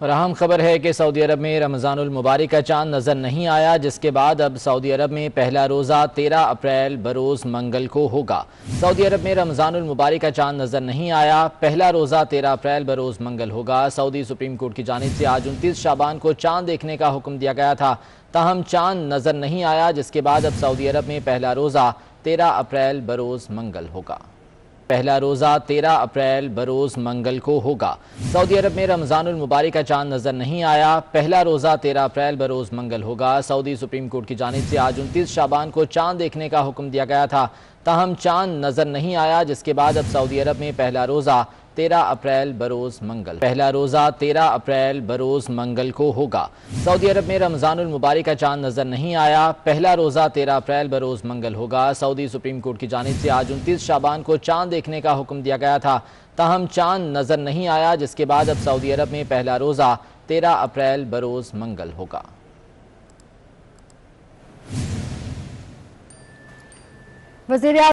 और अहम खबर है कि सऊदी अरब में रमज़ानुल मुबारक का चाँद नज़र नहीं आया, जिसके बाद अब सऊदी अरब में पहला रोज़ा 13 अप्रैल बरोज़ मंगल को होगा। सऊदी अरब में रमज़ानुल मुबारक का चाँद नज़र नहीं आया, पहला रोज़ा 13 अप्रैल बरोज़ मंगल होगा। सऊदी सुप्रीम कोर्ट की जानब से आज उनतीस शाबान को चाँद देखने का हुक्म दिया गया था। ताहम चाँद नज़र नहीं आया, जिसके बाद अब सऊदी अरब में पहला रोज़ा तेरह अप्रैल बरोज़ मंगल होगा। पहला रोज़ा 13 अप्रैल बरोज़ मंगल को होगा। सऊदी अरब में रमज़ान मुबारक का चाँद नज़र नहीं आया। पहला रोज़ा 13 अप्रैल बरोज़ मंगल होगा। सऊदी सुप्रीम कोर्ट की जानब से आज उनतीस शाबान को चाँद देखने का हुक्म दिया गया था। ताहम चाँद नज़र नहीं आया, जिसके बाद अब सऊदी अरब में पहला रोज़ा तेरह अप्रैल बरोज मंगल। पहला रोजा तेरह अप्रैल बरोज मंगल को होगा। सऊदी अरब में रमजानुल मुबारक का चाँद नज़र नहीं आया। पहला रोजा तेरह अप्रैल बरोज मंगल होगा। सऊदी सुप्रीम कोर्ट की जानब से आज उनतीस शाबान को चाँद देखने का हुक्म दिया गया था। ताहम चाँद नज़र नहीं आया, जिसके बाद अब सऊदी अरब में पहला रोजा तेरह अप्रैल बरोज मंगल होगा। वज़ीर